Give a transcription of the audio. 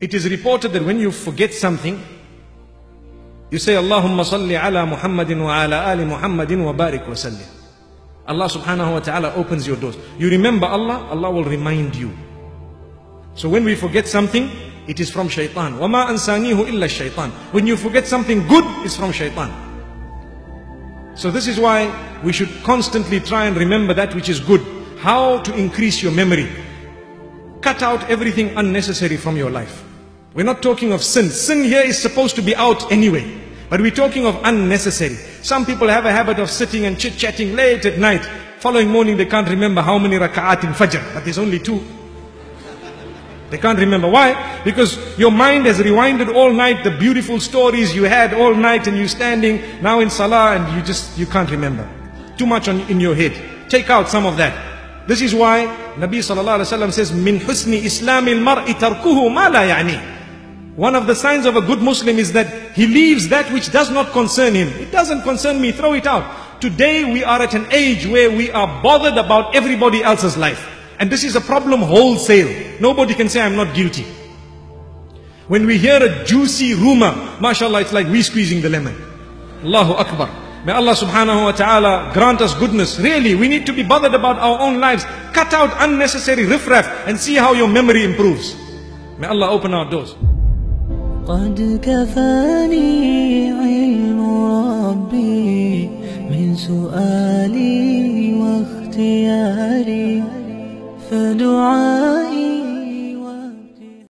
It is reported that when you forget something, you say, Allahumma salli ala Muhammadin wa ala ali Muhammadin wa barik wa sallim. Allah subhanahu wa ta'ala opens your doors. You remember Allah, Allah will remind you. So when we forget something, it is from shaitan. وَمَا أَنسَانِيهُ إِلَّا الشَّيْطَانِ When you forget something good, it's from shaitan. So this is why we should constantly try and remember that which is good. How to increase your memory. Cut out everything unnecessary from your life. We're not talking of sin. Sin here is supposed to be out anyway. But we're talking of unnecessary. Some people have a habit of sitting and chit-chatting late at night. Following morning they can't remember how many raka'at in Fajr. But there's only two. They can't remember. Why? Because your mind has rewinded all night the beautiful stories you had all night and you're standing now in Salah and you just, you can't remember. Too much on, in your head. Take out some of that. This is why Nabi sallallahu alaihi wasallam says, "Min husni islamil mar'i tarkuhu ma la ya'ni." One of the signs of a good Muslim is that he leaves that which does not concern him. It doesn't concern me, throw it out. Today we are at an age where we are bothered about everybody else's life. And this is a problem wholesale. Nobody can say I'm not guilty. When we hear a juicy rumor, mashallah, it's like we squeezing the lemon. Allahu Akbar. May Allah subhanahu wa ta'ala grant us goodness. Really, we need to be bothered about our own lives. Cut out unnecessary riffraff and see how your memory improves. May Allah open our doors. قد كفاني علم ربي من سؤالي واختياري فدعائي